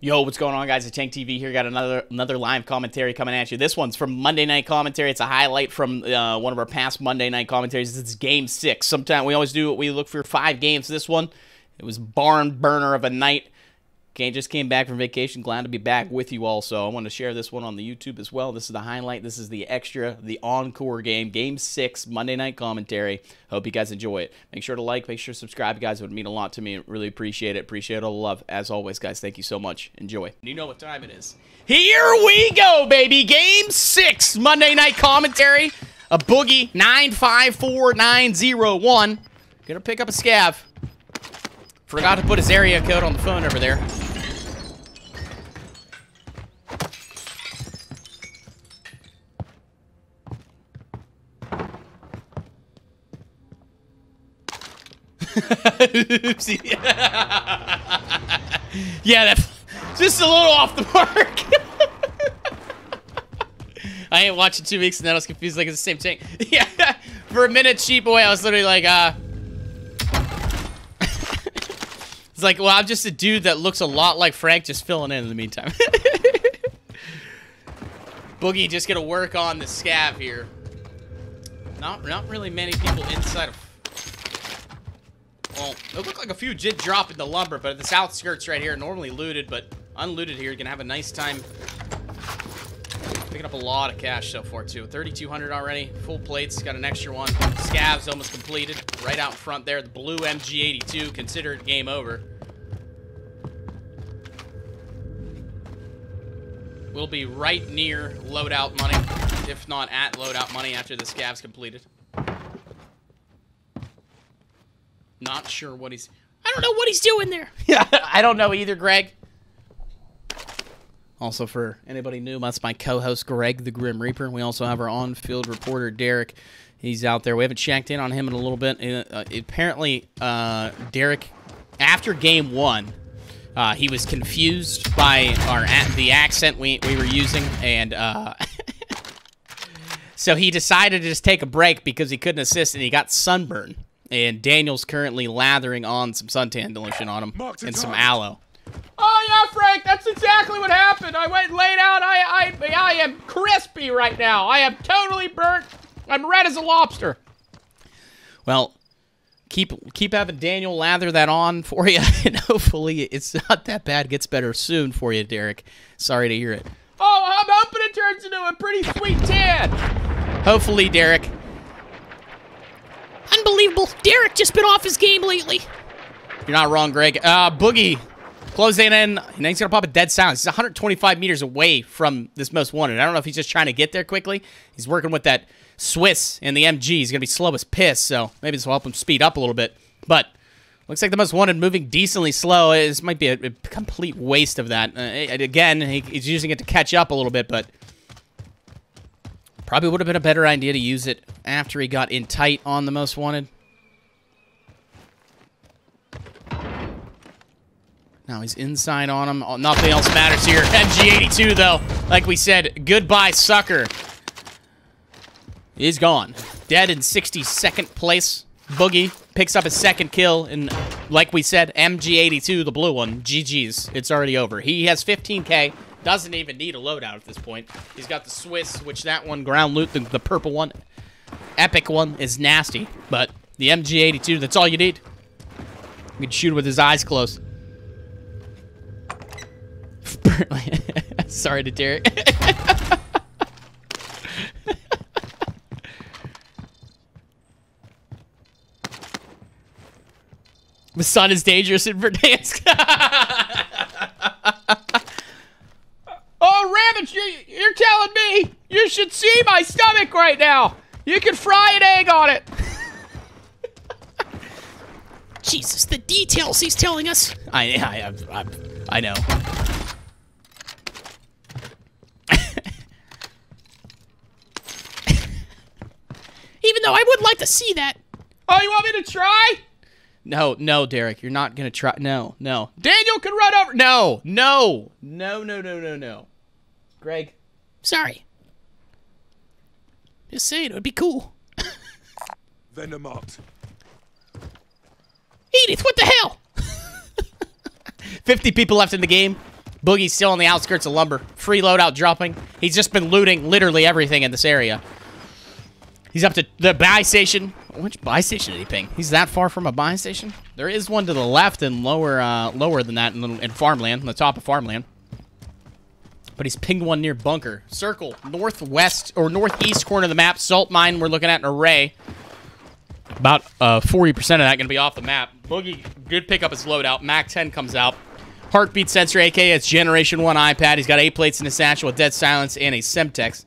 Yo, what's going on, guys? It's Tank TV here. Got another another live commentary coming at you. This one's from Monday Night Commentary. It's a highlight from uh, one of our past Monday Night commentaries. It's Game Six. Sometimes we always do what we look for five games. This one, it was barn burner of a night. Okay, just came back from vacation. Glad to be back with you all. So I want to share this one on the YouTube as well. This is the highlight. This is the extra, the encore game, Game Six, Monday Night Commentary. Hope you guys enjoy it. Make sure to like, make sure to subscribe. Guys it would mean a lot to me. Really appreciate it. Appreciate all the love as always, guys. Thank you so much. Enjoy. You know what time it is. Here we go, baby. Game Six, Monday Night Commentary. A boogie nine five four nine zero one. Gonna pick up a scav. Forgot to put his area code on the phone over there. Oopsie. yeah, that's just a little off the mark. I ain't watching two weeks and then I was confused like it's the same thing. yeah, for a minute, cheap boy, I was literally like, uh. it's like, well, I'm just a dude that looks a lot like Frank, just filling in in the meantime. Boogie just gonna work on the scav here. Not, not really many people inside of well, it looked like a few did drop into lumber, but the outskirts right here, normally looted, but unlooted here, you're gonna have a nice time picking up a lot of cash so far, too. 3,200 already, full plates, got an extra one. Scavs almost completed, right out in front there. The blue MG82, considered game over. We'll be right near loadout money, if not at loadout money after the scavs completed. Not sure what he's... I don't know what he's doing there. Yeah, I don't know either, Greg. Also, for anybody new, that's my co-host, Greg the Grim Reaper. We also have our on-field reporter, Derek. He's out there. We haven't checked in on him in a little bit. Uh, apparently, uh, Derek, after game one, uh, he was confused by our the accent we, we were using, and uh, so he decided to just take a break because he couldn't assist, and he got sunburn. And Daniel's currently lathering on some suntan lotion on him and some aloe. Oh yeah, Frank, that's exactly what happened. I went and laid out. I, I, I am crispy right now. I am totally burnt. I'm red as a lobster. Well, keep keep having Daniel lather that on for you, and hopefully it's not that bad. Gets better soon for you, Derek. Sorry to hear it. Oh, I'm hoping it turns into a pretty sweet tan. Hopefully, Derek. Unbelievable. Derek just been off his game lately. You're not wrong, Greg. Uh, Boogie closing in, and then he's gonna pop a dead silence. He's 125 meters away from this most wanted. I don't know if he's just trying to get there quickly. He's working with that Swiss and the MG. He's gonna be slow as piss, so maybe this will help him speed up a little bit. But looks like the most wanted moving decently slow. This might be a, a complete waste of that. Uh, again, he, he's using it to catch up a little bit, but Probably would have been a better idea to use it after he got in tight on the most wanted. Now he's inside on him. Oh, nothing else matters here. MG82, though. Like we said, goodbye, sucker. He's gone. Dead in 62nd place. Boogie picks up his second kill. And like we said, MG82, the blue one, GG's. It's already over. He has 15k. Doesn't even need a loadout at this point. He's got the Swiss, which that one, ground loot, the, the purple one, epic one, is nasty. But the MG82, that's all you need. You can shoot with his eyes closed. Sorry to Derek. the sun is dangerous in Verdansk. You're telling me you should see my stomach right now. You can fry an egg on it. Jesus, the details he's telling us. I, I, I, I know. Even though I would like to see that. Oh, you want me to try? No, no, Derek, you're not gonna try. No, no. Daniel can run over. No, no, no, no, no, no, no. Greg. Sorry. Just saying, it would be cool. Venomoth. Edith, what the hell? 50 people left in the game. Boogie's still on the outskirts of Lumber. Free loadout dropping. He's just been looting literally everything in this area. He's up to the buy station. Which buy station did he ping? He's that far from a buy station? There is one to the left and lower uh, lower than that in, in farmland, on the top of farmland. But he's pinged one near bunker. Circle, northwest or northeast corner of the map. Salt mine, we're looking at an array. About 40% uh, of that going to be off the map. Boogie, good pick up his loadout. Mac 10 comes out. Heartbeat sensor, aka it's Generation 1 iPad. He's got eight plates in his satchel with dead silence and a Semtex.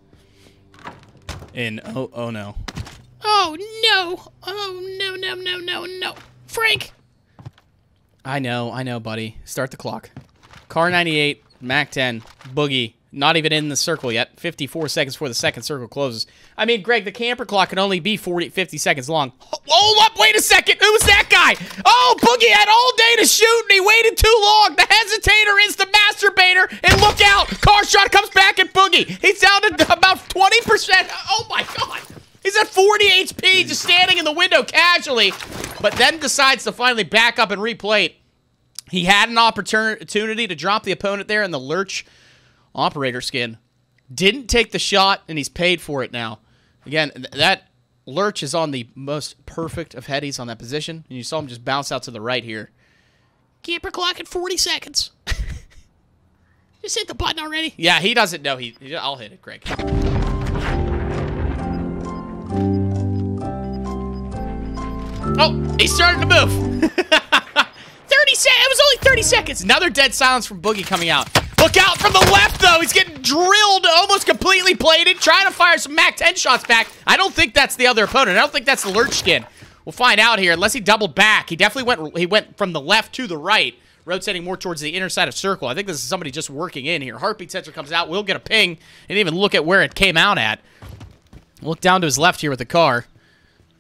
And, oh, oh no. Oh, no. Oh, no, no, no, no, no. Frank! I know, I know, buddy. Start the clock. Kar98, Mac 10, Boogie, not even in the circle yet. 54 seconds before the second circle closes. I mean, Greg, the camper clock can only be 40, 50 seconds long. Hold up, wait a second. Who's that guy? Oh, Boogie had all day to shoot, and he waited too long. The hesitator is the masturbator, and look out. Kar shot comes back at Boogie. He's down to about 20%. Oh, my God. He's at 40 HP, just standing in the window casually, but then decides to finally back up and replay He had an opportunity to drop the opponent there in the lurch operator skin. Didn't take the shot, and he's paid for it now. Again, that Lurch is on the most perfect of headies on that position, and you saw him just bounce out to the right here. Camper clock at 40 seconds. just hit the button already. Yeah, he doesn't know. He, I'll hit it, Greg. Oh, he's starting to move. 30 seconds. It was 30 seconds. Another dead silence from Boogie coming out. Look out from the left, though. He's getting drilled, almost completely plated, trying to fire some MAC 10 shots back. I don't think that's the other opponent. I don't think that's the Lurch skin. We'll find out here, unless he doubled back. He definitely went He went from the left to the right, rotating more towards the inner side of circle. I think this is somebody just working in here. Heartbeat sensor comes out. We'll get a ping and even look at where it came out at. Look down to his left here with the car.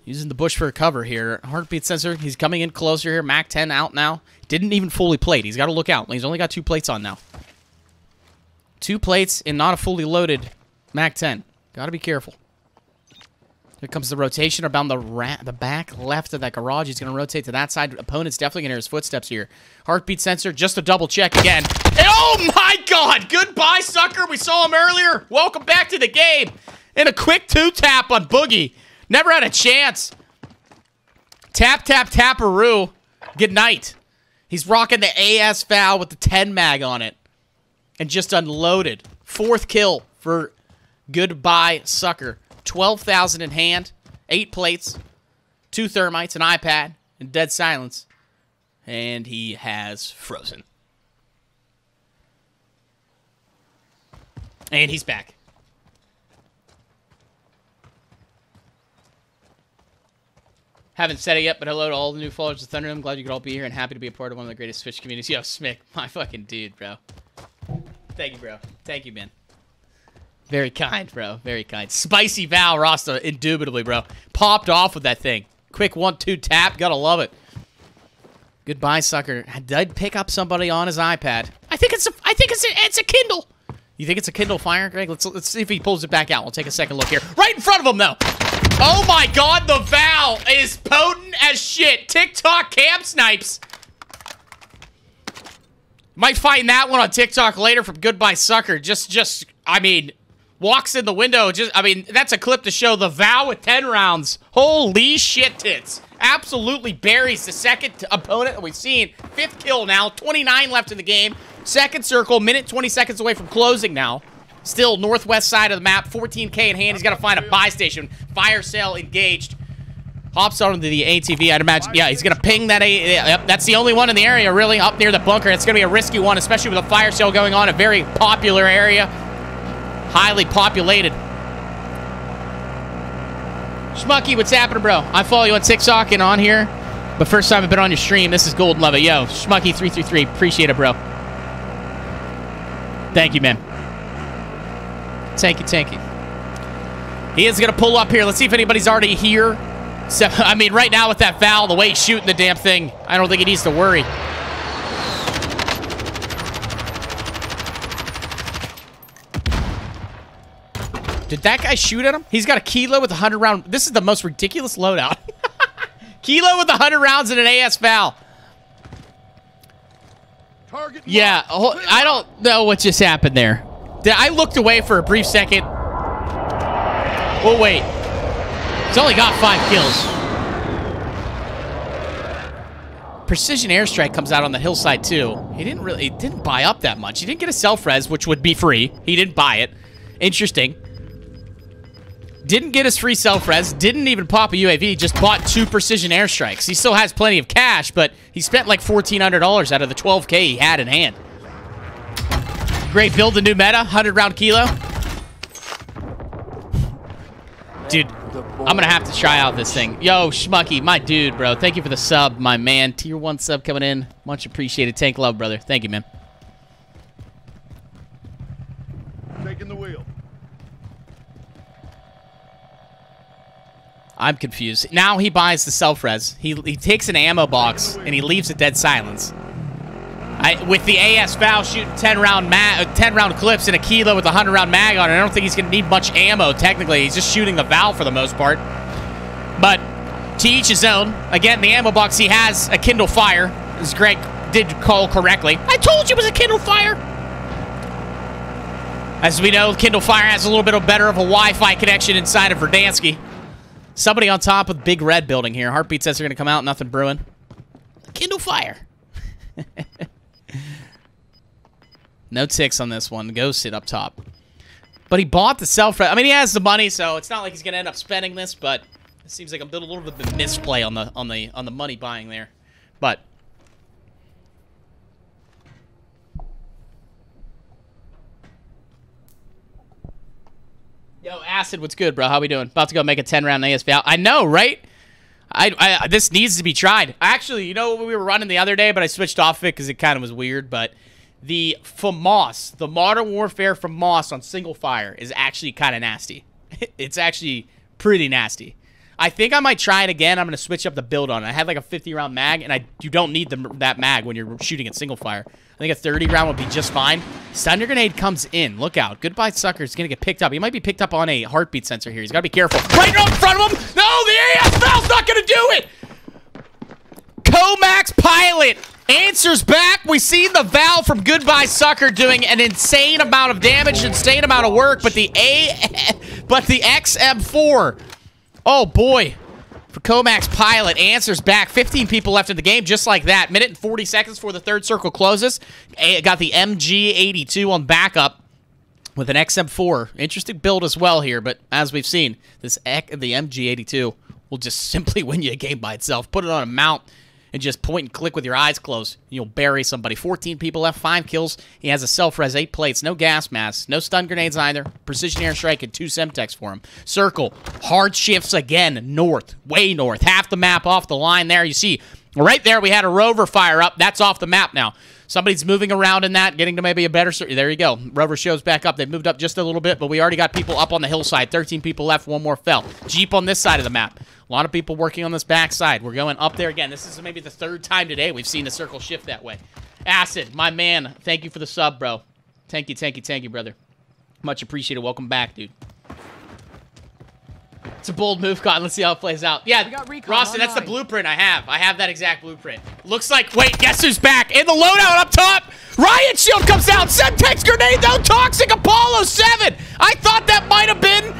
Using the bush for a cover here. Heartbeat sensor, he's coming in closer here. MAC 10 out now. Didn't even fully plate. He's got to look out. He's only got two plates on now. Two plates and not a fully loaded MAC 10. Gotta be careful. Here comes the rotation around the the back left of that garage. He's going to rotate to that side. Opponent's definitely going to hear his footsteps here. Heartbeat sensor, just a double check again. Oh my god! Goodbye, sucker! We saw him earlier. Welcome back to the game. And a quick two-tap on Boogie. Never had a chance. Tap, tap, taparoo. Good night. He's rocking the AS Val with the 10 mag on it and just unloaded. Fourth kill for Goodbye Sucker. 12,000 in hand, eight plates, two thermites, an iPad, and dead silence. And he has frozen. And he's back. Haven't said it yet, but hello to all the new followers of Thunder. I'm glad you could all be here and happy to be a part of one of the greatest Twitch communities. Yo, Smick, my fucking dude, bro. Thank you, bro. Thank you, man. Very kind, bro. Very kind. Spicy Val Rasta, indubitably, bro. Popped off with that thing. Quick one-two tap. Gotta love it. Goodbye, sucker. I Did pick up somebody on his iPad. I think it's a. I think it's a. It's a Kindle. You think it's a Kindle Fire, Greg? Let's let's see if he pulls it back out. We'll take a second look here. Right in front of him, though. Oh my God, the Val is potent as shit. TikTok camp snipes. Might find that one on TikTok later from Goodbye Sucker. Just, just, I mean, walks in the window. Just, I mean, that's a clip to show the Val with 10 rounds. Holy shit tits. Absolutely buries the second opponent we've seen. Fifth kill now. 29 left in the game. Second circle, minute 20 seconds away from closing now. Still northwest side of the map. 14k in hand. He's got to find a buy station. Fire sale engaged. Hops onto the ATV, I'd imagine. Yeah, he's going to ping that. A yep, that's the only one in the area, really, up near the bunker. It's going to be a risky one, especially with a fire sale going on. A very popular area. Highly populated. Schmucky, what's happening, bro? I follow you on TikTok and on here. But first time I've been on your stream. This is Golden Love. Yo, Schmucky333. Appreciate it, bro. Thank you, man. Thank tanky. He is going to pull up here. Let's see if anybody's already here. So, I mean, right now with that Val, the way he's shooting the damn thing, I don't think he needs to worry. Did that guy shoot at him? He's got a kilo with a 100 round. This is the most ridiculous loadout. kilo with a 100 rounds and an AS Val. Target Yeah, oh, I don't know what just happened there. I looked away for a brief second. Oh, wait. He's only got five kills. Precision airstrike comes out on the hillside too. He didn't really, he didn't buy up that much. He didn't get a self res, which would be free. He didn't buy it. Interesting. Didn't get his free self res. Didn't even pop a UAV. Just bought two precision airstrikes. He still has plenty of cash, but he spent like fourteen hundred dollars out of the twelve k he had in hand. Great build, the new meta, hundred round kilo. Dude, I'm gonna have to try out this thing. Yo, Schmucky, my dude, bro. Thank you for the sub, my man. Tier one sub coming in. Much appreciated. Tank love, brother. Thank you, man. Taking the wheel. I'm confused. Now he buys the self res. He, he takes an ammo box and he leaves it dead silence. I, with the AS Val shooting 10 round ma- uh, 10 round clips and a kilo with a 100 round mag on it, I don't think he's going to need much ammo. Technically, he's just shooting the Val for the most part. But to each his own. Again, the ammo box he has a Kindle Fire, as Greg did call correctly. I told you it was a Kindle Fire. As we know, Kindle Fire has a little bit of better of a Wi-Fi connection inside of Verdansky. Somebody on top of the big red building here. Heartbeat says they're going to come out. Nothing brewing. Kindle Fire. No ticks on this one. Go sit up top. But he bought the self. I mean, he has the money, so it's not like he's going to end up spending this. But it seems like a little, little bit of a misplay on the on the on the money buying there. But Yo, Acid, what's good, bro? How we doing? About to go make a 10 round ASV. I know, right? I, I this needs to be tried. Actually, you know we were running the other day, but I switched off it because it kind of was weird. But the FAMAS, the Modern Warfare FAMAS on single fire is actually kind of nasty. it's actually pretty nasty. I think I might try it again. I'm going to switch up the build on it. I had like a 50 round mag, and I you don't need the, that mag when you're shooting at single fire. I think a 30 round would be just fine. Thunder grenade comes in. Look out. Goodbye, sucker. He's going to get picked up. He might be picked up on a heartbeat sensor here. He's got to be careful. Right in front of him. No, the AS Val's not going to do it. Comax Pilot answers back. We see the Val from Goodbye Sucker doing an insane amount of damage, insane amount of work, but the A, but the XM4, oh boy, for Comax Pilot answers back. 15 people left in the game, just like that. Minute and 40 seconds before the third circle closes. Got the MG82 on backup with an XM4. Interesting build as well here, but as we've seen, this the MG82 will just simply win you a game by itself. Put it on a mount and just point and click with your eyes closed. You'll bury somebody. 14 people left, 5 kills. He has a self-res, 8 plates, no gas masks, no stun grenades either. Precision airstrike and 2 Semtex for him. Circle, hard shifts again, north, way north. Half the map off the line there. You see, right there we had a rover fire up. That's off the map now. Somebody's moving around in that, getting to maybe a better... There you go. Rover shows back up. They've moved up just a little bit, but we already got people up on the hillside. 13 people left, one more fell. Jeep on this side of the map. A lot of people working on this backside. We're going up there again. This is maybe the third time today we've seen the circle shift that way. Acid, my man, thank you for the sub, bro. Thank you, thank you, thank you, brother. Much appreciated. Welcome back, dude. It's a bold move, Cotton. Let's see how it plays out. Yeah, Roston, that's the blueprint I have. I have that exact blueprint. Looks like, wait, guess who's back? In the loadout up top, Riot Shield comes out. Semtex grenade, though. Toxic Apollo 7. I thought that might have been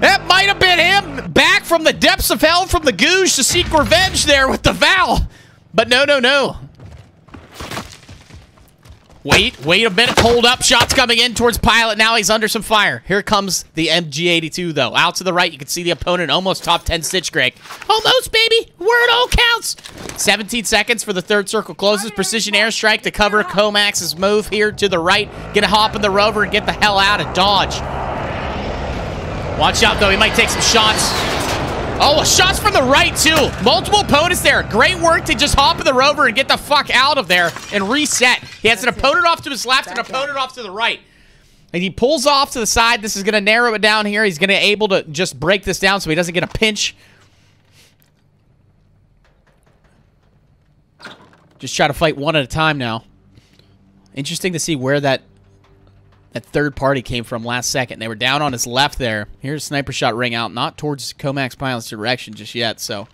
that might have been him back from the depths of hell from the Googe to seek revenge there with the Val. But no, no, no. Wait, wait a minute. Hold up. Shots coming in towards Pilot. Now he's under some fire. Here comes the MG82, though. Out to the right, you can see the opponent almost top 10 stitch, Greg. Almost, baby. Where it all counts. 17 seconds for the third circle closes. Precision airstrike to cover Comax's move here to the right. Get a hop in the rover and get the hell out of Dodge. Watch out, though. He might take some shots. Oh, shots from the right, too. Multiple opponents there. Great work to just hop in the rover and get the fuck out of there and reset. He has an opponent off to his left and an opponent off to the right. And he pulls off to the side. This is going to narrow it down here. He's going to able to just break this down so he doesn't get a pinch. Just try to fight one at a time now. Interesting to see where that that third party came from last second. They were down on his left there. Here's a sniper shot ring out, not towards Comax Pilot's direction just yet, so.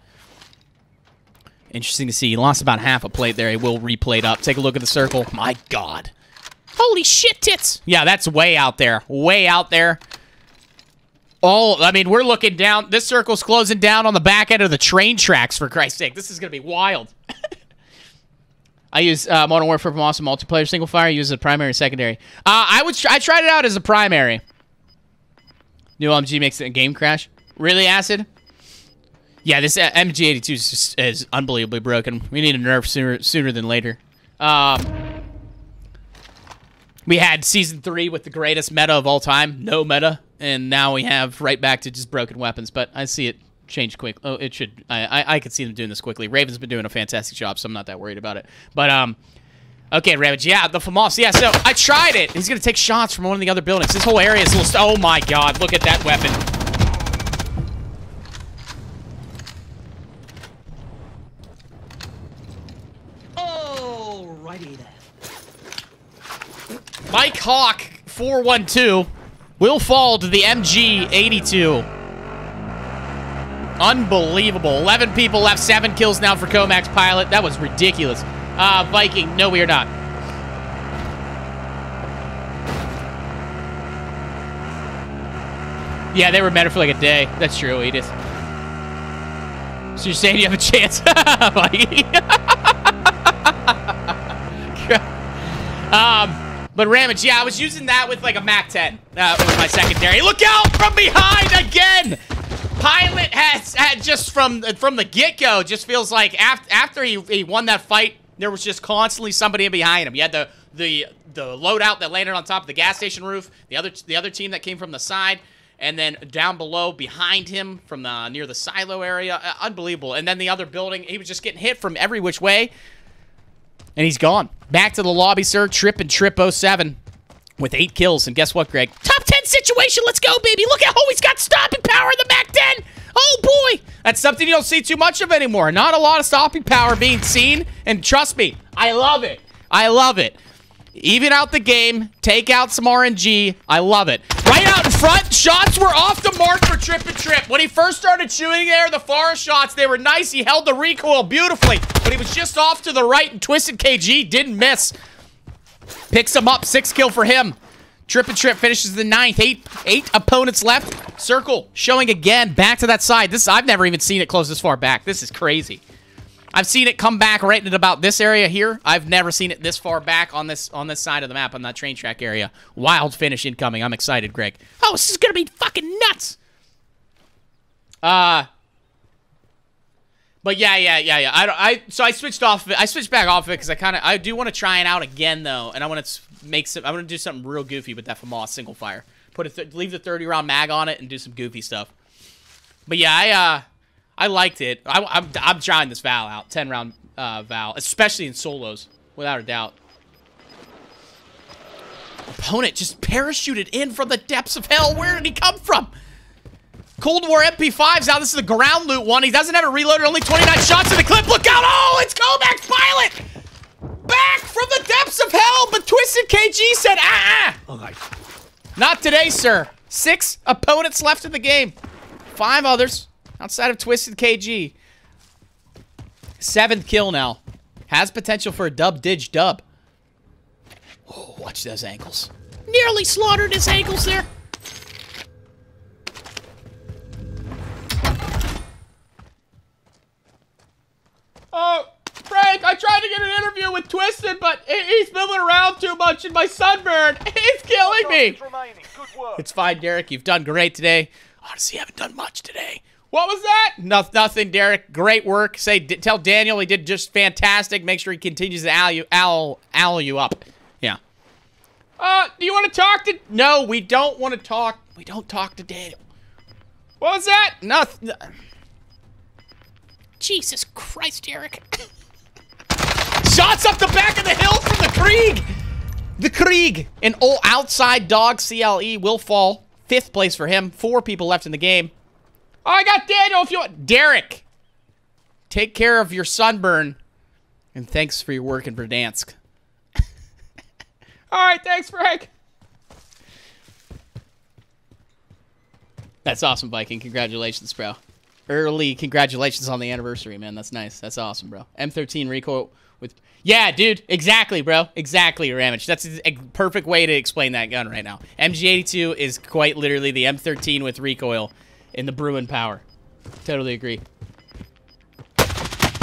Interesting to see. He lost about half a plate there. He will replate up. Take a look at the circle. My God. Holy shit, tits! Yeah, that's way out there. Way out there. Oh, I mean, we're looking down. This circle's closing down on the back end of the train tracks, for Christ's sake. This is going to be wild. I use uh, Modern Warfare from Awesome Multiplayer Single Fire. I use it primary and secondary. Uh, I would. Tr I tried it out as a primary. New MG makes it a game crash. Really, Acid? Yeah, this uh, MG82 is just is unbelievably broken. We need a nerf sooner sooner than later. Um, we had season three with the greatest meta of all time, no meta, and now we have right back to just broken weapons. But I see it change quick. Oh, it should. I I, I could see them doing this quickly. Raven's been doing a fantastic job, so I'm not that worried about it. But um, okay, Ravage. Yeah, the FAMAS. Yeah, so I tried it. He's gonna take shots from one of the other buildings. This whole area is a little. Oh my God! Look at that weapon. Alrighty then. Mike Hawk 412 will fall to the MG 82. Unbelievable. 11 people left, 7 kills now for Comax Pilot. That was ridiculous. Uh, Viking, no, we are not. Yeah, they were meta for like a day. That's true, Edith. So you're saying you have a chance? Viking. um, but Ramage, yeah, I was using that with like a Mac 10 uh, with my secondary. Look out from behind again! Pilot has had just from from the get go just feels like after after he, he won that fight, there was just constantly somebody in behind him. You had the the the loadout that landed on top of the gas station roof, the other the other team that came from the side, and then down below behind him from the near the silo area, uh, unbelievable. And then the other building, he was just getting hit from every which way. And he's gone. Back to the lobby, sir. Trip and Trip 07 with eight kills. And guess what, Greg? Top 10 situation, let's go, baby! Look at how he's got stopping power in the Mac 10! Oh, boy! That's something you don't see too much of anymore. Not a lot of stopping power being seen. And trust me, I love it. I love it. Even out the game, take out some RNG. I love it. Right out in front, shots were off the mark for Trip and Trip. When he first started shooting there, the far shots, they were nice. He held the recoil beautifully, but he was just off to the right and Twisted KG didn't miss. Picks him up, six kill for him. Trip and Trip finishes the ninth. Eight eight opponents left. Circle showing again back to that side. This I've never even seen it close this far back. This is crazy. I've seen it come back right at about this area here. I've never seen it this far back on this on this side of the map on that train track area. Wild finish incoming. I'm excited, Greg. Oh, this is gonna be fucking nuts! Uh but yeah, yeah, yeah, yeah. I don't. I so I switched off. Of it. I switched back off of it because I kind of. I do want to try it out again though, and I want to make some. I want to do something real goofy with that FAMAS single fire. Put a th leave the 30 round mag on it and do some goofy stuff. But yeah, I uh, I liked it. I, I'm I'm trying this Val out, 10 round uh Val, especially in solos, without a doubt. Opponent just parachuted in from the depths of hell. Where did he come from? Cold War MP5s out. This is a ground loot one. He doesn't have a reloader. Only 29 shots in the clip. Look out. Oh, it's Comax Pilot. Back from the depths of hell. But Twisted KG said, ah. Okay. Not today, sir. Six opponents left in the game. Five others outside of Twisted KG. Seventh kill now. Has potential for a dub dig dub. Oh, watch those ankles. Nearly slaughtered his ankles there. Oh, Frank, I tried to get an interview with Twisted, but he's moving around too much in my sunburn. He's killing me. remaining. Good work. It's fine, Derek. You've done great today. Honestly, I haven't done much today. What was that? No, nothing, Derek. Great work. Say, d- tell Daniel he did just fantastic. Make sure he continues to owl you, owl, owl you up. Yeah. Uh, do you want to talk to? No, we don't want to talk. We don't talk to Daniel. What was that? Nothing. Jesus Christ, Eric. Shots up the back of the hill from the Krieg. The Krieg. An old outside dog CLE will fall. Fifth place for him. Four people left in the game. Oh, I got Daniel if you want. Derek. Take care of your sunburn. And thanks for your work in Verdansk. All right, thanks, Frank. That's awesome, Viking. Congratulations, bro. Early congratulations on the anniversary, man. That's nice. That's awesome, bro. M13 recoil with yeah, dude. Exactly, bro. Exactly, Ramage. That's a perfect way to explain that gun right now. MG82 is quite literally the M13 with recoil in the Bruen power. Totally agree.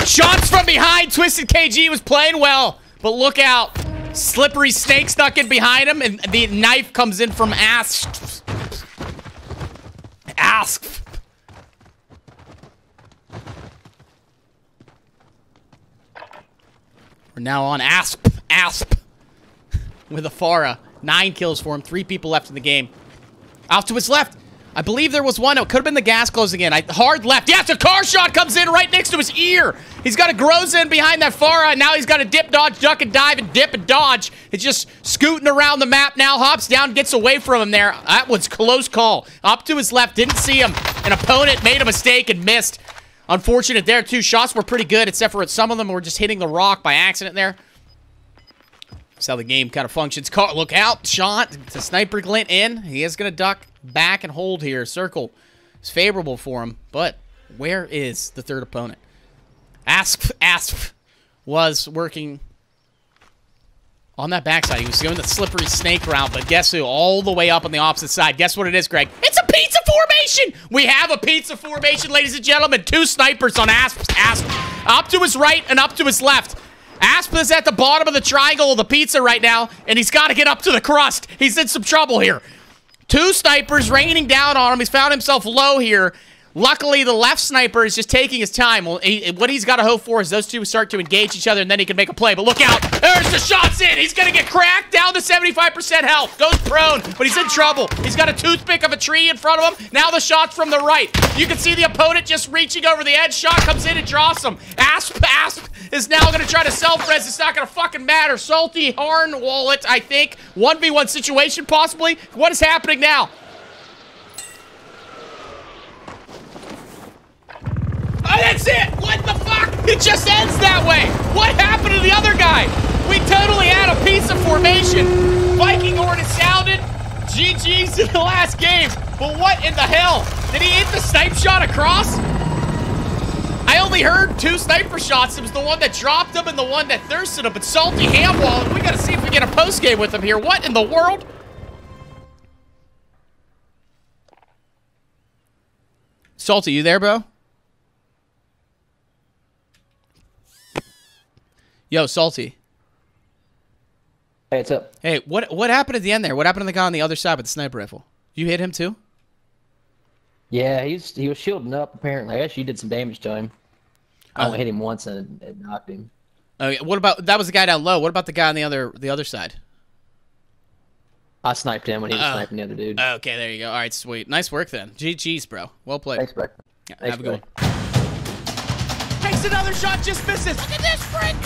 Shots from behind. Twisted KG was playing well, but look out. Slippery snake stuck in behind him, and the knife comes in from ass. Ask. We're now on Asp. Asp. With a FARA. Nine kills for him. Three people left in the game. Off to his left. I believe there was one. It could have been the gas closing in. I, hard left. Yes, a car shot comes in right next to his ear. He's got a Groza behind that FARA. Now he's got a dip, dodge, duck, and dive, and dip and dodge. It's just scooting around the map now. Hops down, gets away from him there. That was close call. Up to his left. Didn't see him. An opponent made a mistake and missed. Unfortunate there. Two shots were pretty good, except for some of them were just hitting the rock by accident there. That's how the game kind of functions. Caught, look out, shot. The sniper glint in. He is going to duck back and hold here. Circle is favorable for him, but where is the third opponent? Asp, Asp was working on that backside. He was going the slippery snake route, but guess who? All the way up on the opposite side. Guess what it is, Greg? It's a pizza formation! We have a pizza formation, ladies and gentlemen. Two snipers on Asp. Asp. Up to his right and up to his left. Asp is at the bottom of the triangle of the pizza right now, and he's got to get up to the crust. He's in some trouble here. Two snipers raining down on him. He's found himself low here. Luckily, the left sniper is just taking his time. Well, he, what he's got to hope for is those two start to engage each other, and then he can make a play. But look out. There's the shots in. He's going to get cracked down to 75% health. Goes prone, but he's in trouble. He's got a toothpick of a tree in front of him. Now the shot's from the right. You can see the opponent just reaching over the edge. Shot comes in and draws him. Asp, Asp is now going to try to self-res. It's not going to fucking matter. Salty Horn Wallet, I think. 1v1 situation, possibly. What is happening now? Oh, that's it! What the fuck? It just ends that way! What happened to the other guy? We totally had a piece of formation. Viking horn is sounded. GG's in the last game. But what in the hell? Did he hit the snipe shot across? I only heard two sniper shots. It was the one that dropped him and the one that thirsted him. But Salty Hamwall, we gotta see if we get a post game with him here. What in the world? Salty, you there, bro? Yo, Salty. Hey, what's up? Hey, what what happened at the end there? What happened to the guy on the other side with the sniper rifle? You hit him too? Yeah, he's he was shielding up apparently. I actually did some damage to him. I Oh. only hit him once and it knocked him. Oh, okay, what about that was the guy down low? What about the guy on the other the other side? I sniped him when he was Oh. sniping the other dude. Okay, there you go. All right, sweet. Nice work then. GG's, bro. Well played. Thanks, bro. Yeah, Thanks, have a good one. Takes another shot, just misses. Look at this friend